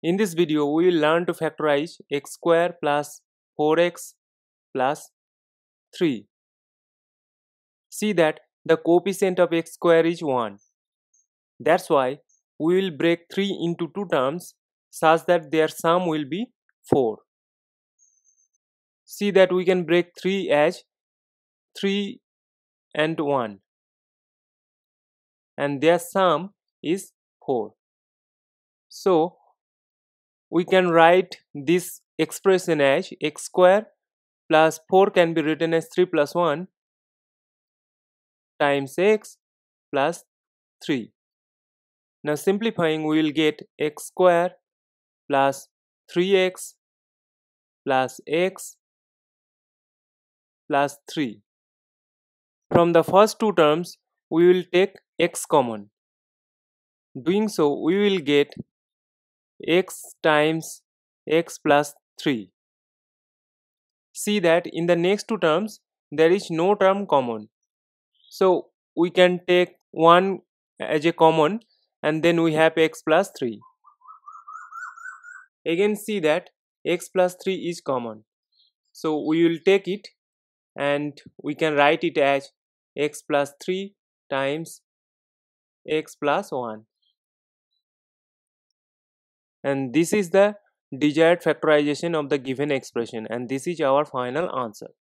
In this video, we will learn to factorize x square plus 4x plus 3. See that the coefficient of x square is 1. That's why we will break 3 into two terms such that their sum will be 4. See that we can break 3 as 3 and 1 and their sum is 4. So we can write this expression as x square plus 4 can be written as 3 plus 1 times x plus 3. Now simplifying we will get x square plus 3x plus x plus 3. From the first two terms we will take x common. Doing so we will get x times x plus 3. See that in the next two terms there is no term common. So we can take 1 as a common and then we have x plus 3. Again see that x plus 3 is common. So we will take it and we can write it as x plus 3 times x plus 1 and this is the desired factorization of the given expression. And this is our final answer